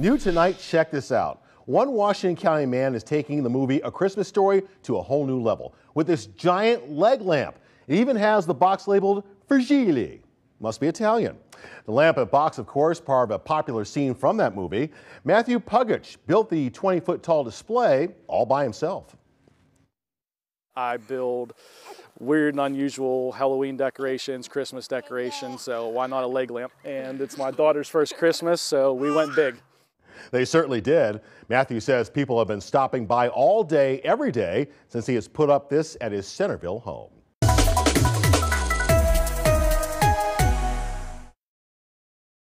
New tonight, check this out. One Washington County man is taking the movie A Christmas Story to a whole new level with this giant leg lamp. It even has the box labeled Fragile. Must be Italian. The lamp and box, of course, part of a popular scene from that movie. Matthew Pugich built the 20 foot tall display all by himself. I build weird and unusual Halloween decorations, Christmas decorations, so why not a leg lamp? And it's my daughter's first Christmas, so we went big. They certainly did. Matthew says people have been stopping by all day, every day, since he has put up this at his Centerville home.